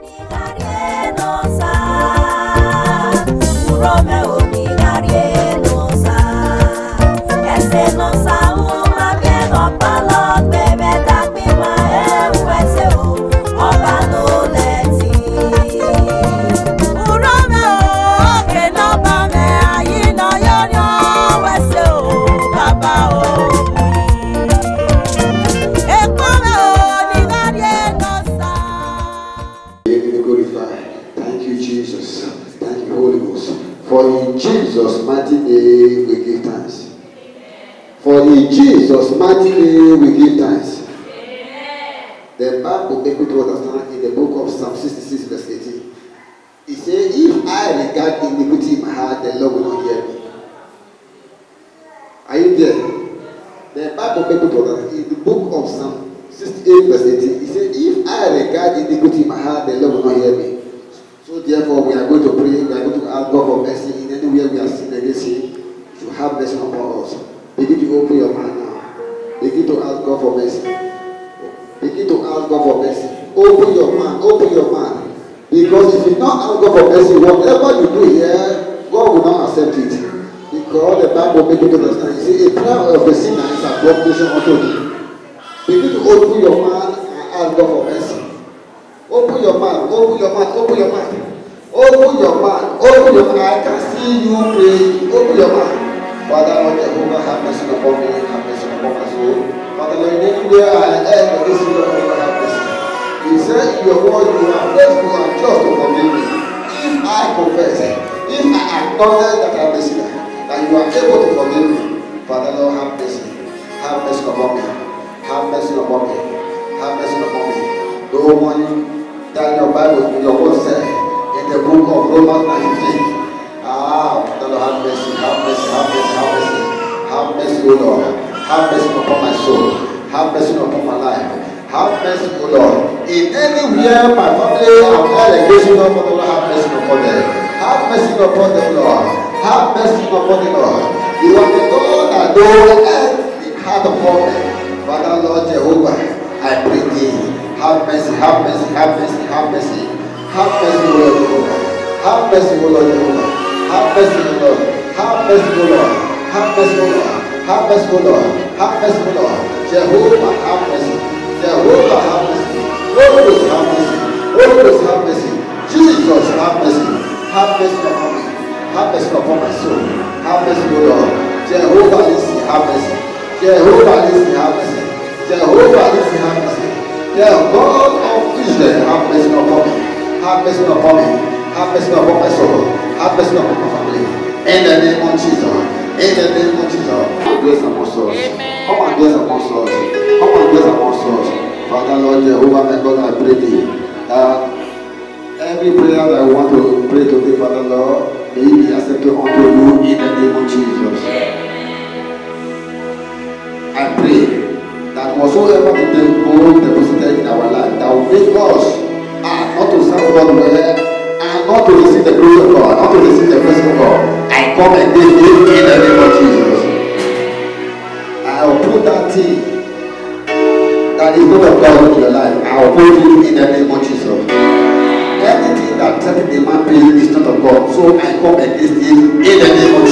Be we give thanks. The Bible make me to understand Have mercy upon me. Have mercy upon me. No one that your Bible, your word said in the book of Romans 19. Ah, Father, Lord, have mercy, have mercy, have mercy, have mercy. Have mercy, O Lord. Have mercy upon my soul. Have mercy upon my life. Have mercy, O Lord. In anywhere my family have had against you, Lord, Father, Lord, have mercy upon them. Have mercy upon them, Lord. Have mercy upon them, Lord. You are the God that knows every heart of men. Father, Lord Jehovah, I pray thee. Have mercy, have mercy, have mercy, have mercy. Have mercy, O Lord Jehovah. Have mercy, O Lord Jehovah. Have mercy, O Lord. Have mercy, O Lord. Have mercy, O Lord. Have mercy, O Lord. Have mercy, O Lord. Jehovah, have mercy. Jehovah, have mercy. Holy Ghost, have mercy. Holy Ghost, have mercy. Jesus, have mercy. Have mercy upon me. Have mercy upon my soul. Have mercy, O Lord. Jehovah, listen, have mercy. Jehovah, listen, have mercy. Jehovah, listen, have mercy. The God of Israel, have mercy upon me. Have mercy upon me. Have mercy upon my soul. Have mercy upon my family. In the name of Jesus. In the name of Jesus. Come and bless amongst us. Come and bless amongst us. Come and bless amongst us. Father, Lord Jehovah, my God, I pray thee. That every prayer that I want to pray today, Father, Lord, may it be accepted unto you in the name of Jesus. I pray that whatsoever the devil deposited in our life that will make us ah, not to serve God well and not to receive the glory of God, not to receive the blessing of God. I come against it in the name of Jesus. I will put that thing that is not of God into your life. I will put you in the name of Jesus. Anything that telling the man is not of God. So I come against it in the name of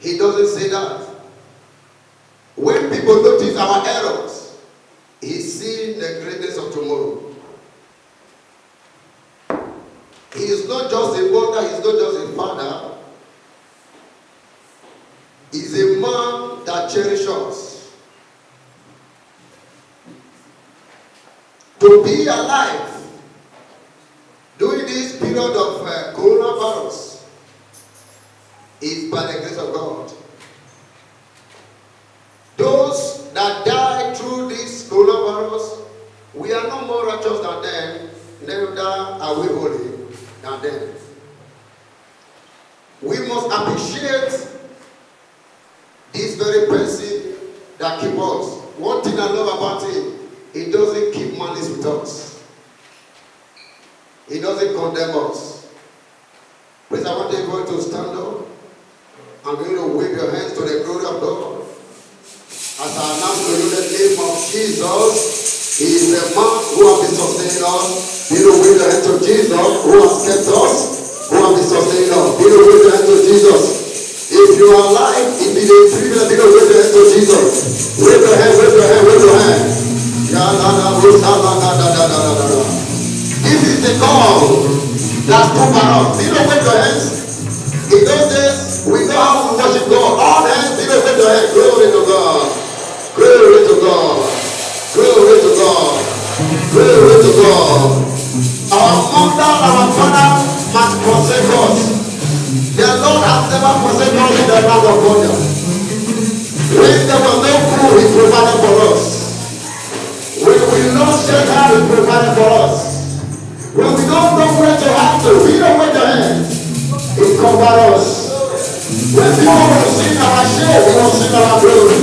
he doesn't say that. When people notice our errors, he's seeing the greatness of tomorrow. He is not just a mother, he's not just a father. He's a man that cherishes us. To be alive during this period of uh, coronavirus is by the grace of God. Those that die through this coronavirus, we are no more righteous than them, neither are we holy than them. We must appreciate this very person that keep us. One thing I love about him, he doesn't keep malice with us. He doesn't condemn us. Please, I want everyone to stand up. I'm going to wave your hands to the glory of God. As I announce to you the name of Jesus, He is the man who has been sustaining us. You know, wave your hands to Jesus who has kept us, who has been sustaining us. You know, wave your hands to Jesus. If you are alive, it is a you because wave your hands to Jesus. Wave your hand, wave your hand, wave your hand. This is the call that's too took us. You know, wave your hands. In those days, to worship God. All hands, wave your hands. Glory to God. Glory to God. Glory to God. Glory to God. Our mother, our father must forsake us. The Lord has never forsaken us in the land of God. When there was no food, He provided for us. When we lost shelter, He provided for us. When we don't people were seeing our shame, He was seeing our glory.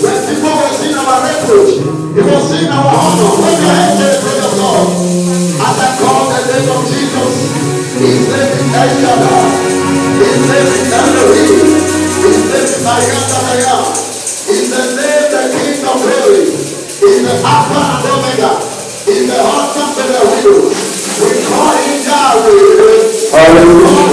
When people were seeing our reproach, He was seeing our honor. When your of God. As I call the name of Jesus, His name is El Shaddai. His name is Elohim. His name is Ayatollah. Is the name the King of glory. Is the Alpha and Omega. Is the husband to the widow. We call him Yahweh. We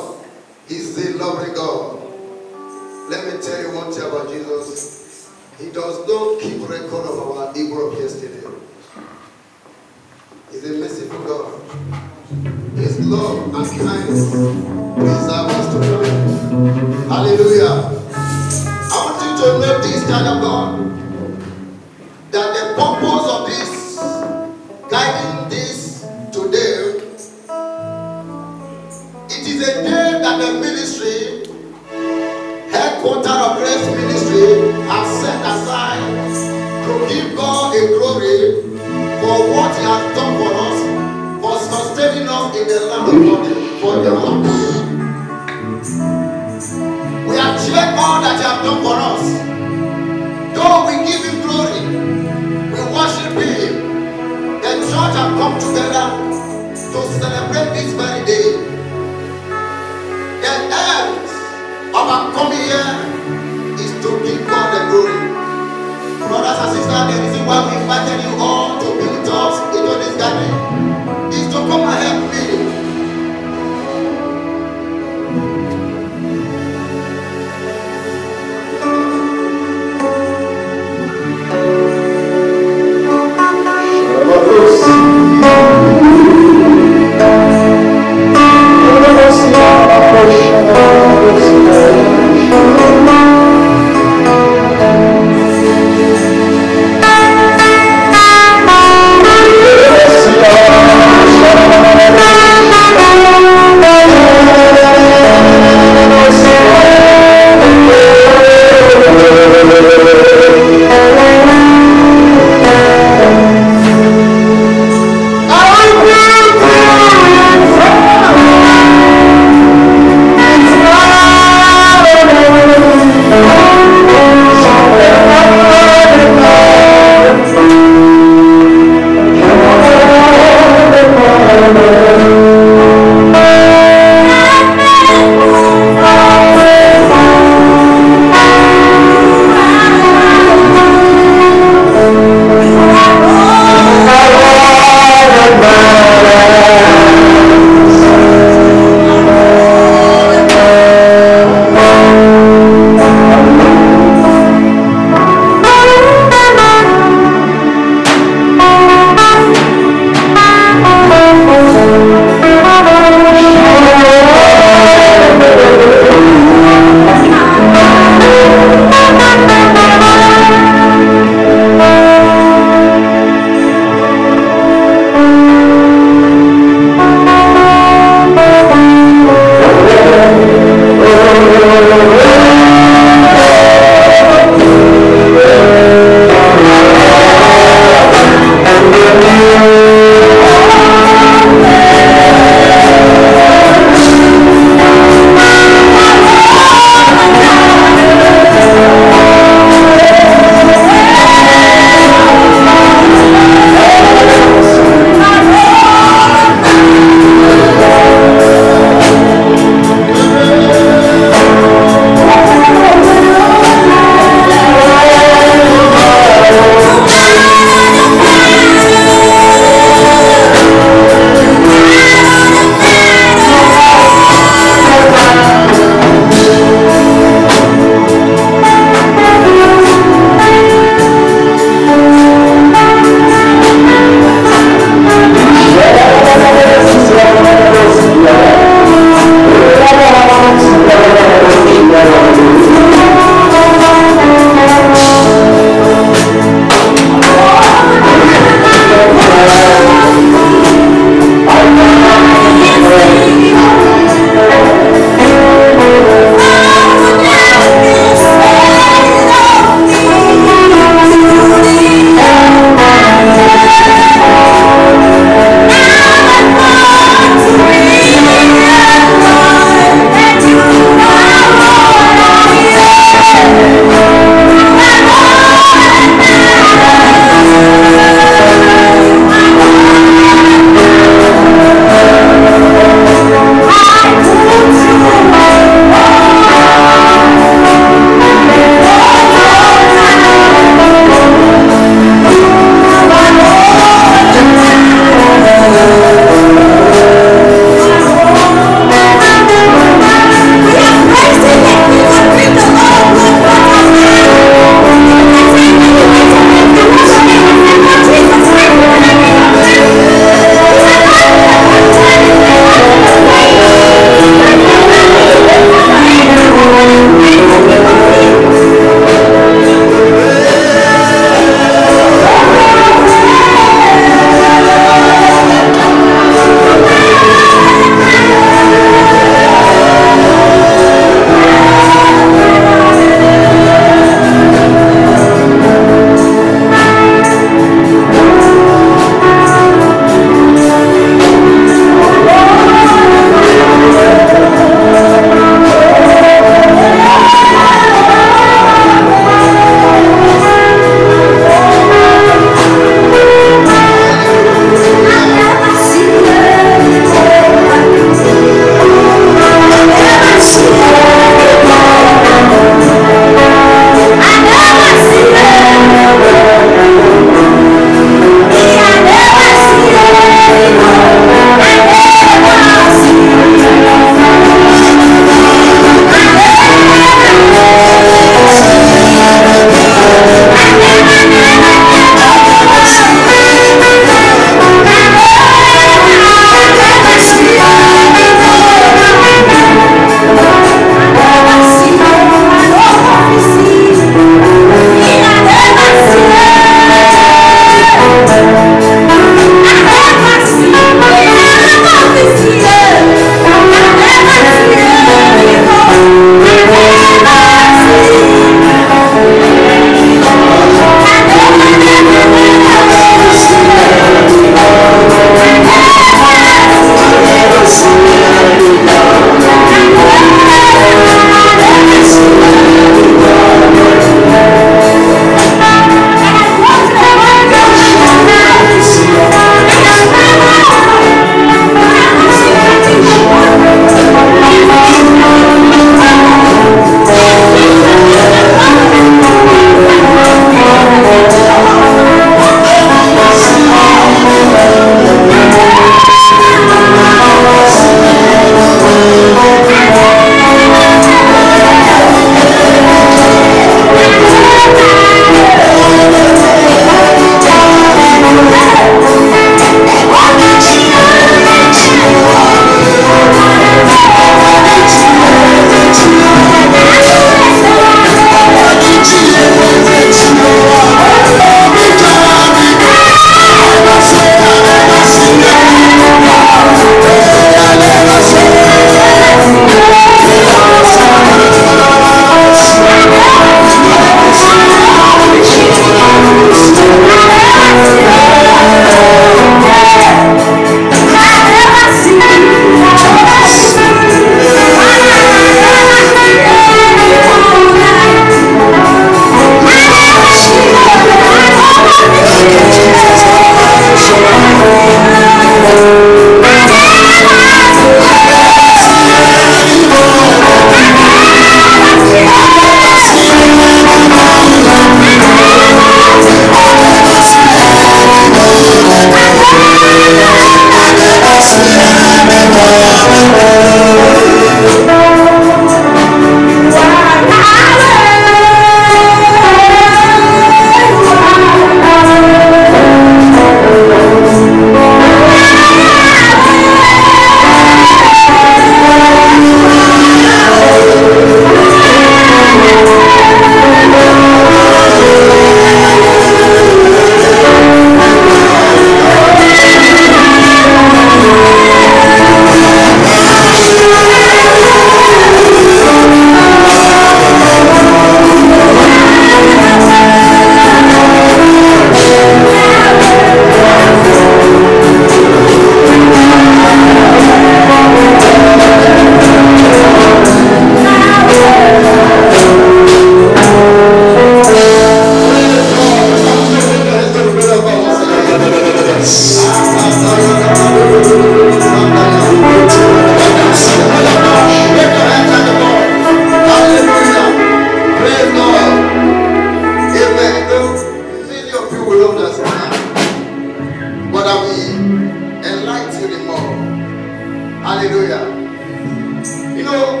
Hallelujah. You know,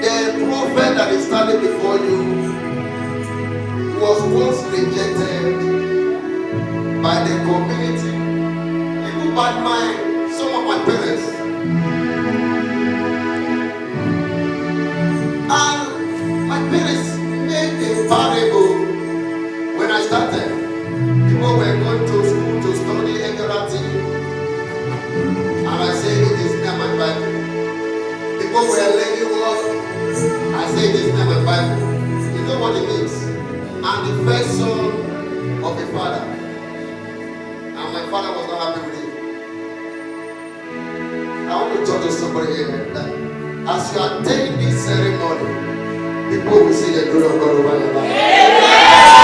the prophet that is standing before you was once rejected by the community, even by my some of my parents. And my parents made a parable when I started. People were going to school to study and everything. we're living was, I say this time in Bible, you know what it means? I'm the first son of a father. And my father was not happy with it. I want to talk to somebody here that as you attend this ceremony, people will see the glory of God over your life. Amen.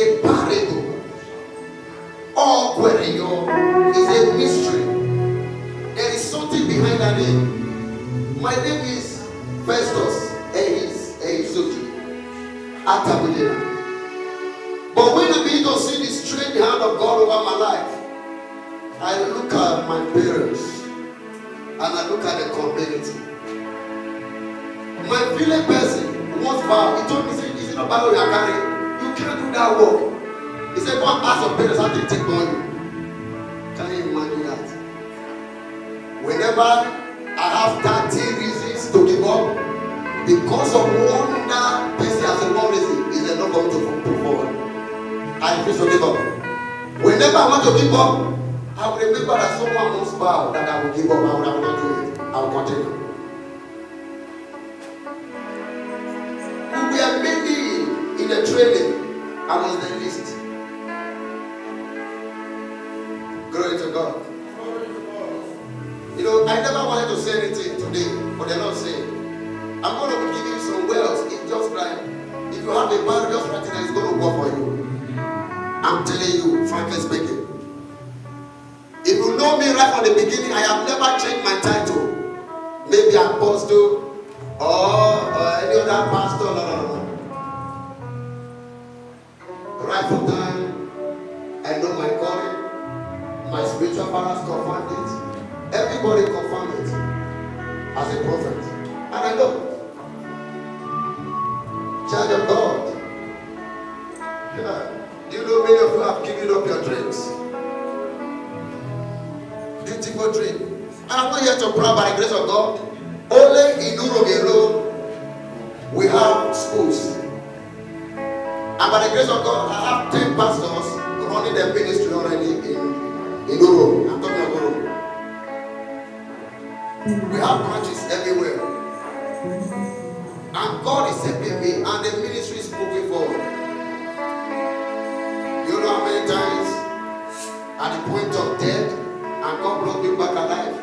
a barren And by the grace of God, I have 10 pastors running the ministry already in, in Uru. I'm talking about Uru. We have branches everywhere. And God is helping me, and the ministry is moving forward. You know how many times at the point of death, and God brought me back alive.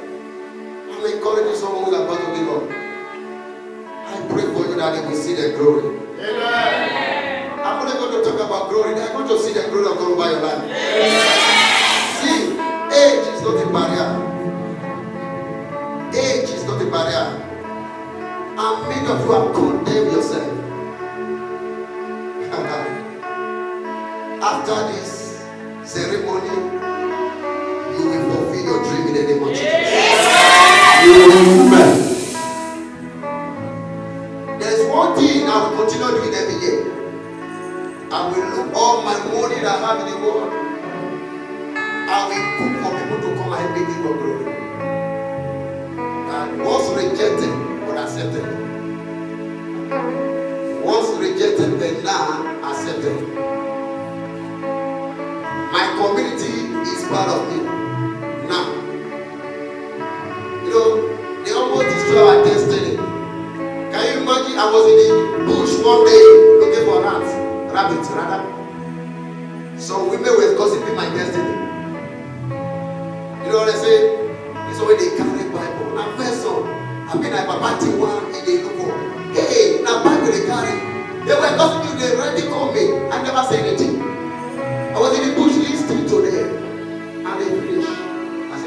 I'm encouraging someone who's about to give up. I pray for you that they will see the glory talk about glory. They're going to see the glory of God over your life.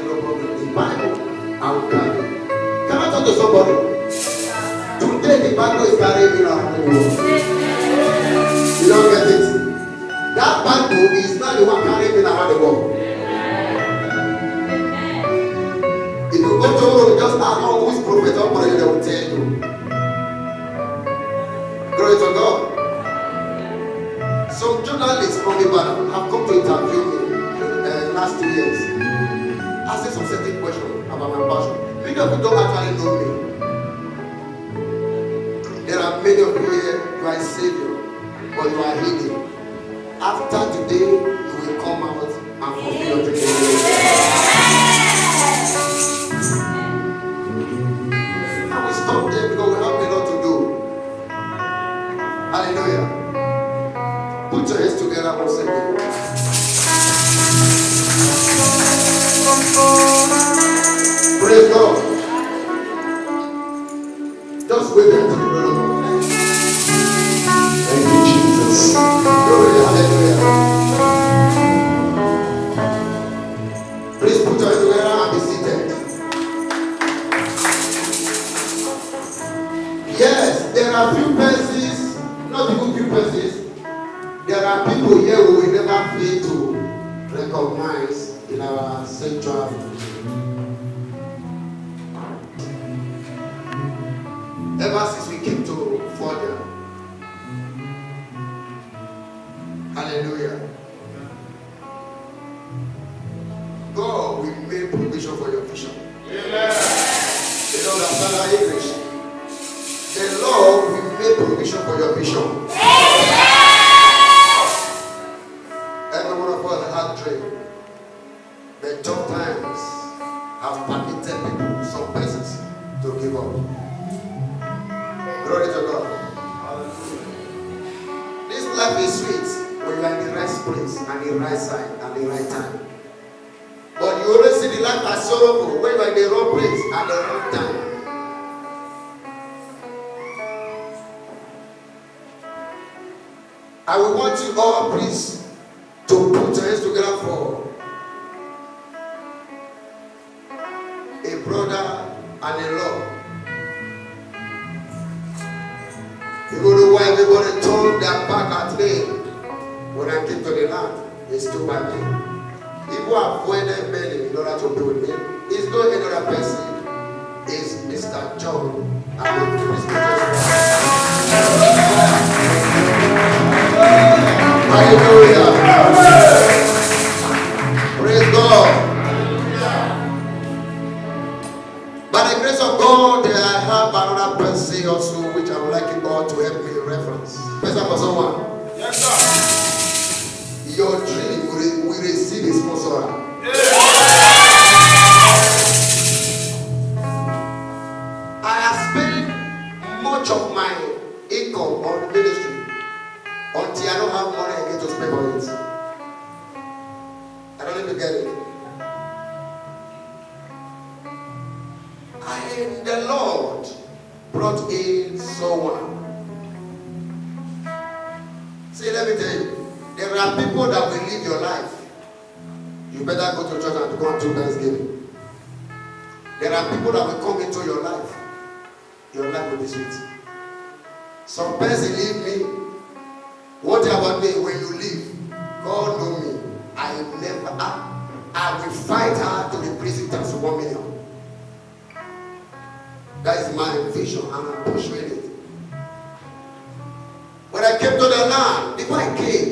No problem. The Bible, I will carry. Can I talk to somebody? Today, the Bible is carrying me around the world. You don't get it? That Bible is not the one carrying me around the world. If you go to just ask one who is prophet questions about my passion. Many of you don't actually know me. There are many of you here, you are a savior, The tough times have permitted people, some persons, to give up. Glory to God. This life is sweet when you are in the right place and the right side and the right time. But you always see the life as sorrowful when you are in the wrong place at the wrong time. I will want you all, please, to put your hands together for and a love. Go to why everybody turned their back at me when I came to the land. Stood by me. People avoided many in order to be with me. It's not another person. It's Mr. John. I mean, please put your hands Hallelujah. God to help me reference. Better for someone. Will. Some person leave me. What about me when you leave? God know me. I will never. I, I will fight hard to the prison tax one million. That is my vision, and I'm pursuing it. When I came to the land, before I came,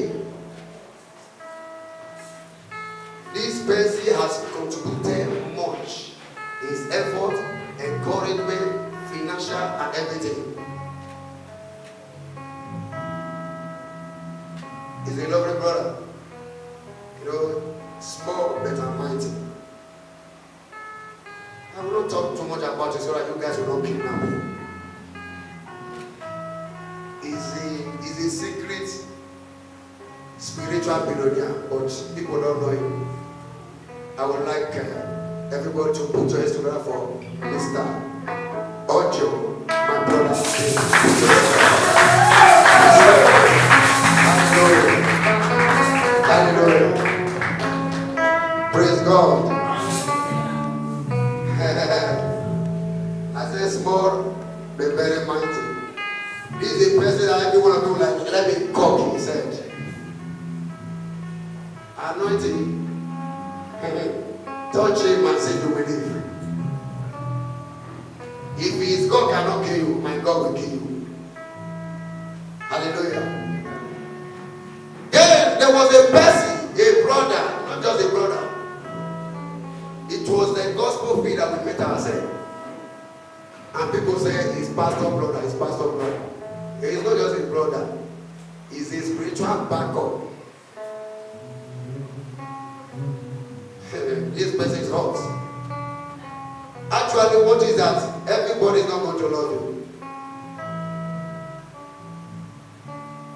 Actually, what is that? Everybody is not going to love you.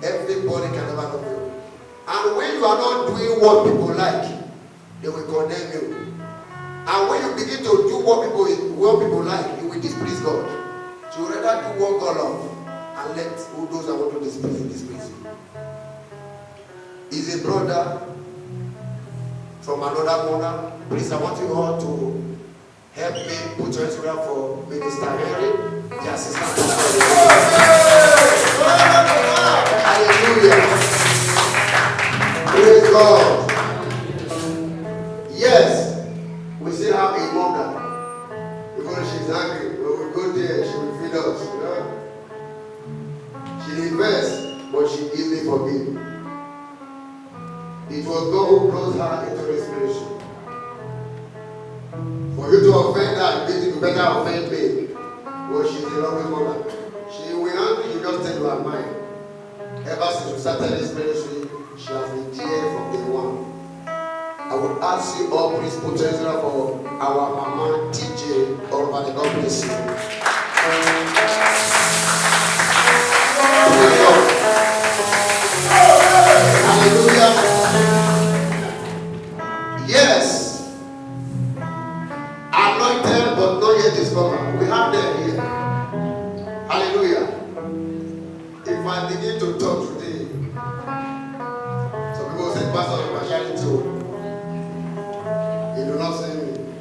Everybody can never love you. And when you are not doing what people like, they will condemn you. And when you begin to do what people what people like, you will displease God. So you rather do what God loves and let who those that want to displease you displease you. Is a brother from another mother. Please, I want you all to help me put your together for Minister Henry, the assistant. Hallelujah. Praise God. Yes, we still have a mother. Because she's angry, when we go there, she will feed us. You know? She invests, but she easily forgives. It was God who brought her into ministry. For you to offend her, you better offend me. Well, she's a loving mother. She will angry, you just tell her mind. Ever since we started this ministry, she has been there from day one. I would ask you all, please put your hands up for our mama TJ Orban. God bless you. Hallelujah. Not. We have them here. Hallelujah. If I begin to talk today, some people say, Pastor, you are sharing too. He do not send me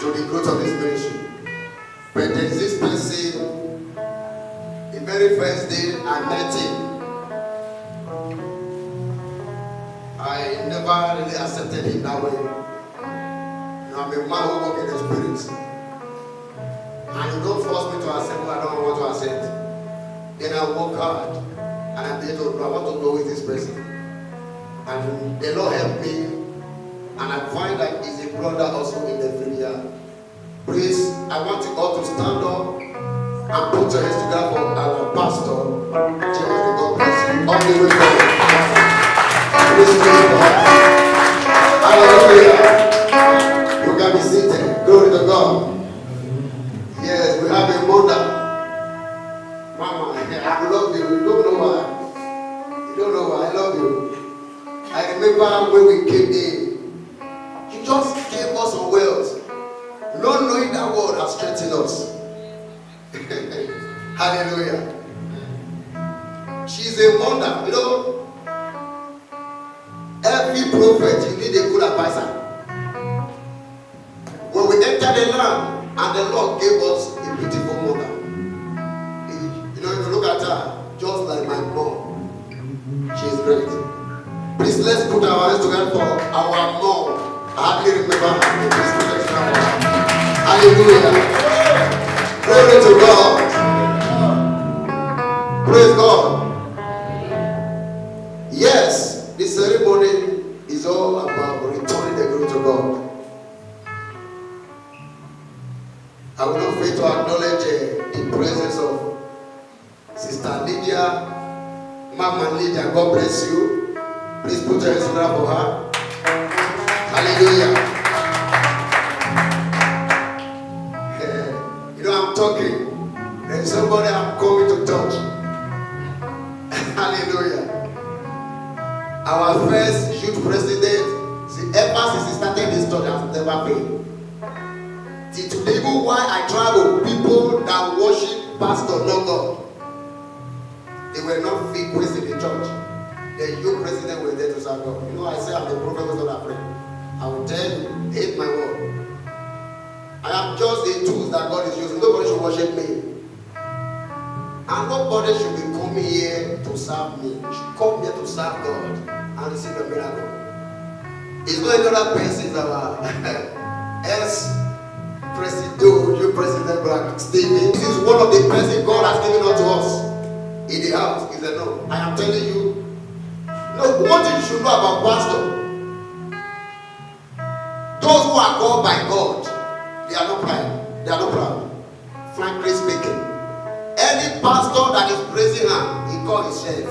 to the growth of this ministry. But there is this person, the very first day I met him, I never really accepted him that way. I'm a man who works in the spirit. And you don't force me to accept what I don't want to accept. Then I work hard and I begin to I want to know with this person. And the Lord helped me. And I find that he's a brother also in the vineyard. Please, I want you all to stand up and put your hands together for our pastor. God bless you. All the way When we came in, you just gave us some wealth. Not knowing that word has strengthened us. Hallelujah. She's a mother. You know, every prophet, you need a good advisor. When we entered the land, and the Lord gave us let's put our hands together for our mom. I hardly remember her name. Hands. Hallelujah. Glory to God. Praise God. Yes, the ceremony is all about returning the glory to God. I will not fail to acknowledge uh, the presence of Sister Lydia Mama Lydia, God bless you. Your for her. Hallelujah. You know, I'm talking. There's somebody I'm coming to touch. Hallelujah. Our first youth president, see, ever since he started this church, has never failed. Today, even why I travel, people that worship Pastor, not God. They were not frequent in the church. The president was there to serve God. You know, I say I'm the prophet who's not afraid. I will tell you, hate my word. I am just the tools that God is using. Nobody should worship me. And nobody should be coming here to serve me. You should come here to serve God and receive a miracle. It's not another person, it's our ex president, oh, you president Brother Stephen. This is one of the persons God has given unto us in the house. He said, No, I am telling you. No, one thing you should know about pastor. Those who are called by God, they are not proud. They are not proud. Frankly speaking. Any pastor that is praising her, he call himself.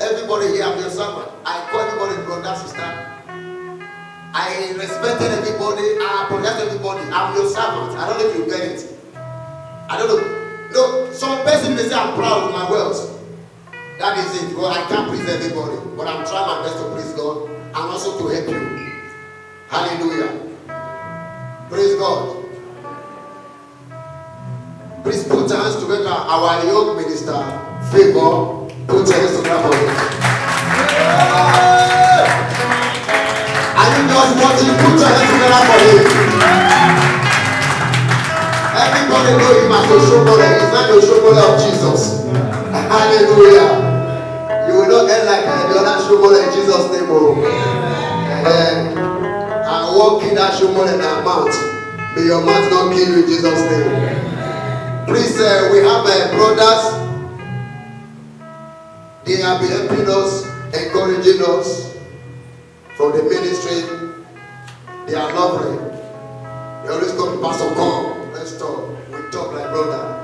Everybody here, I'm your servant. I call everybody brother, sister. I respected everybody. I apologize everybody. I'm your servant. I don't know if you get it. I don't know. No, some person may say I'm proud of my wealth. That is it. Well, I can't please everybody, but I'm trying my best to please God and also to help you. Hallelujah. Praise God. Please put your hands together. Our young minister, favor, put your hands together for him. Are you just watching? Put your hands together for him. Everybody know him as the showboy. He's not the showboy of Jesus. Hallelujah. Will not end like uh, the other showboy in Jesus' name. Oh. Uh, I walk in that showboy in our mouth. May your mouth not kill you in Jesus' name. Please, uh, we have uh, brothers. They have been helping us, encouraging us from the ministry. They are lovely. They always come, Pastor, come. Let's talk. We talk like brother.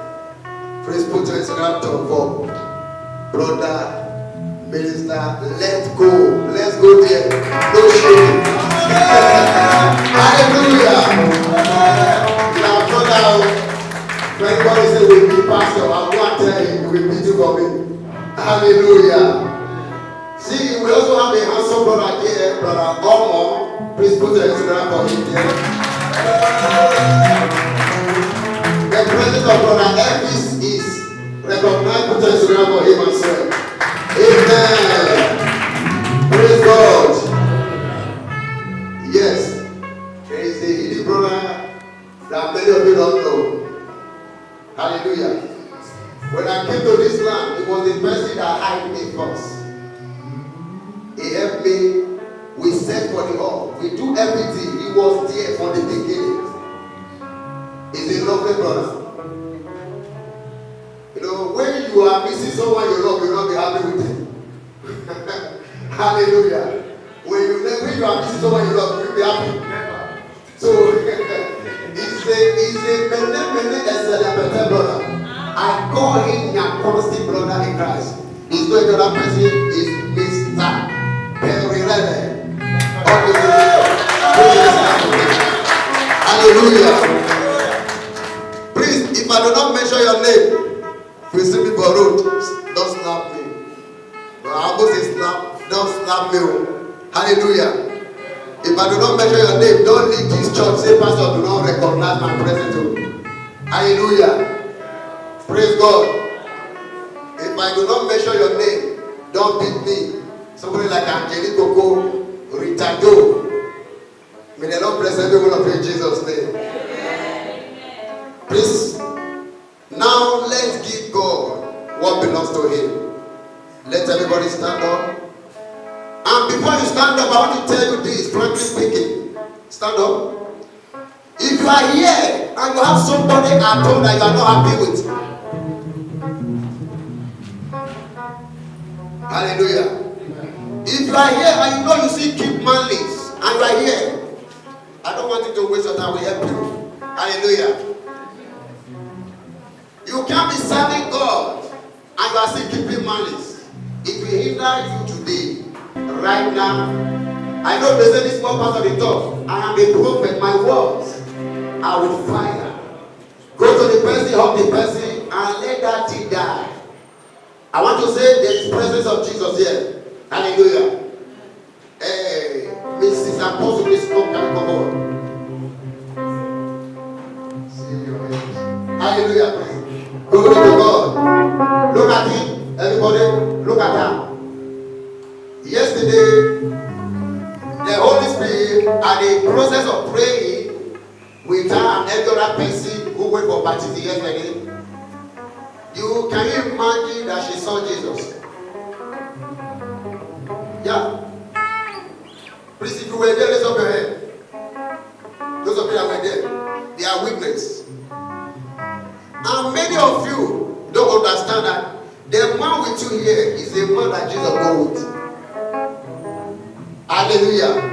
Please put your Instagram talk for brother, minister. Let's go. Let's go there. No shame. Hallelujah. Now, brother, when anybody say we be pastor, I'll go and tell him we beat you for me. Hallelujah. See, we also have a handsome brother here, brother Omo. Please put your Instagram for him there. The presence of brother Elvis is recognized. Put your Instagram for him as well. Amen. Praise God. Yes. There is a hidden brother that many of you don't know. Hallelujah. When I came to this land, it was the person that hired me first. We set for the all. We do everything. He was there from the beginning. He's a lovely brother. You know, when you are missing someone you love, you'll not be happy with him. Hallelujah. When you when you are missing someone you love, you'll be happy. So he's a he's a mene mene excellent brother. I call him your constant brother in Christ. He's not another person, is Mr. Perry Rene. Hallelujah. Please, if I do not mention your name, see me for road, don't slap me. But almost say slap, don't slap me. oh. Hallelujah. If I do not mention your name, don't leave this church. Say, Pastor, do not recognize my presence. oh. Hallelujah. Praise God. If I do not mention your name, don't beat me. Somebody like Angelique Coco, Rita Doe. May the Lord bless every one of you in Jesus' name. Please, what belongs to Him. Let everybody stand up. And before you stand up, I want to tell you this, frankly speaking. Stand up. If you are here and you have somebody at home that you are not happy with, hallelujah. If you are here and you know you see keep manlys and you are here, I don't want you to waste your time. We help you. Hallelujah. You can't be serving God and you are still keeping malice, it will hinder you today, right now. I know they say this small part of the talk. I am a prophet, my words are with fire. Go to the person, hug the person, and let that thing die. I want to say there is presence of Jesus here. Hallelujah. Hey, Mrs. Apostle, please come, can come on? See your. Hallelujah. Glory to God. Everybody. Look at her. Yesterday, the Holy Spirit, at the process of praying with her and every other person who went for baptism yesterday, you can you imagine that she saw Jesus? Yeah. Please, if you were there, raise up your hand. Those of you that were there, they are witness. And many of you don't understand that the man with you here is a man that Jesus go with. Hallelujah.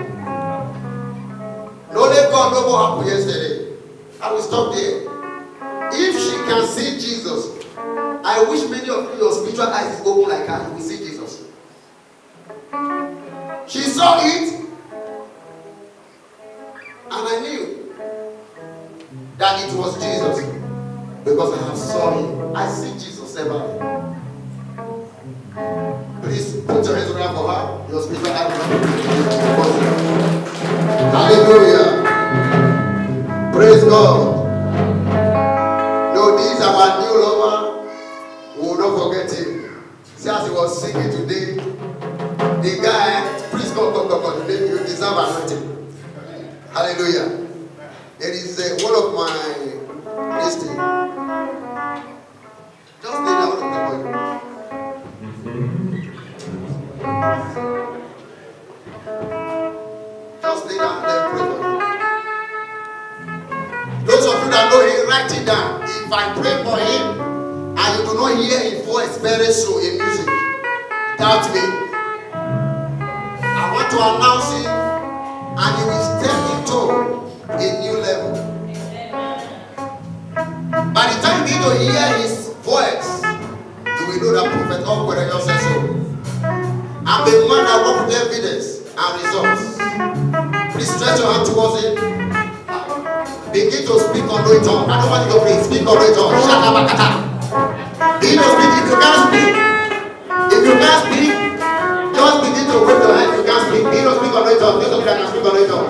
No let God know what happened yesterday. I will stop there. If she can see Jesus, I wish many of you your spiritual eyes is open like her. You will see Jesus. She saw it, and I knew that it was Jesus because I have saw him. I see Jesus ever. Hallelujah. Praise God. No, this our new lover. We will not forget him. See as he was singing today. The guy, please come, come, come, come. You deserve anointing. Hallelujah. There is uh, one of my listening. Write it down. If I pray for him and you do not hear his voice very soon in music, doubt me. I want to announce him and he will step into a new level. By the time you need to hear his voice, you will know that prophet of whether you say so. I'm a man that work with evidence and results. Please stretch your hand towards him. Begin to speak on no tongue. I don't want you to pray. Speak on no tongue. Shakabakata. Begin to speak. If you can't speak, if you can't speak, just begin to wave your hand. If you can't speak, begin to speak on no tongue. Those of you that can speak on no tongue.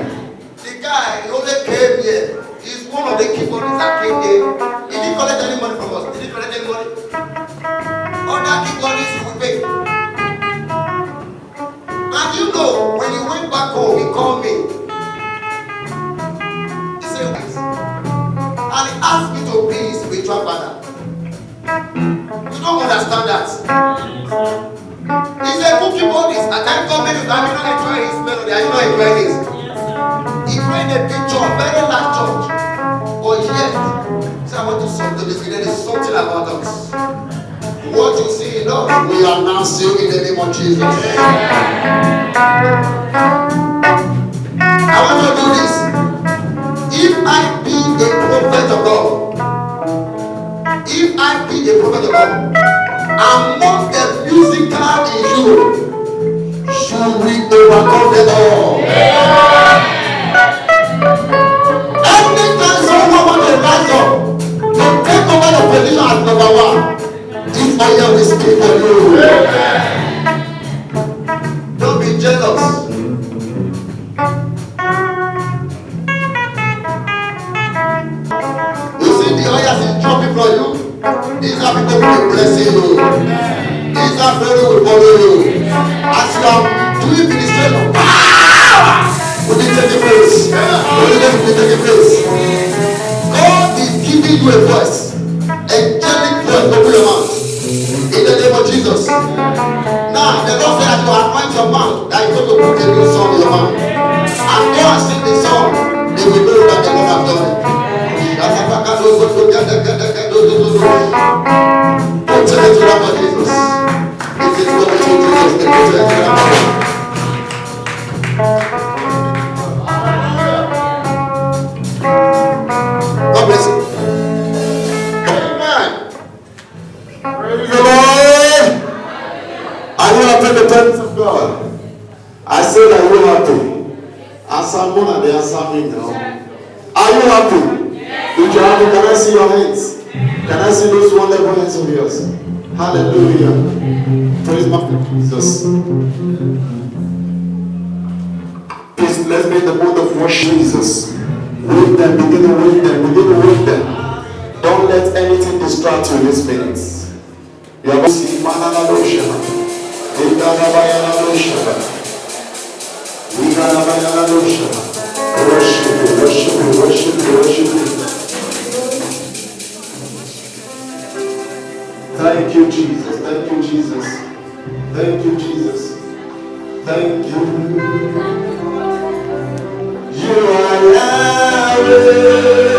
position at number one. This oil will speak for you. Don't be jealous. You see the oil is dropping from you. These are people who will you. These are very good for follow you. As you are doing ministry of power, Will need to take place. Will need to take place. God is giving you a voice. Jesus. Now, the Lord said that you anoint your mouth, that you're going to put a new song in your mouth. And go and sing the song. They will know that the Lord has done it. Put it into the Lord Jesus. It is going to Jesus. More than they answer me now. Are you happy? If you're happy, can I see your hands? Can I see those wonderful hands of yours? Hallelujah. Praise my Jesus. Please, let's make the mood of worship Jesus. Wave them, begin to wave them, begin to wave them. Don't let anything distract you this minute. You have seen you, worship you, worship you, worship you. Thank you, Jesus. Thank you, Jesus. Thank you, Jesus. Thank you. You are Yahweh.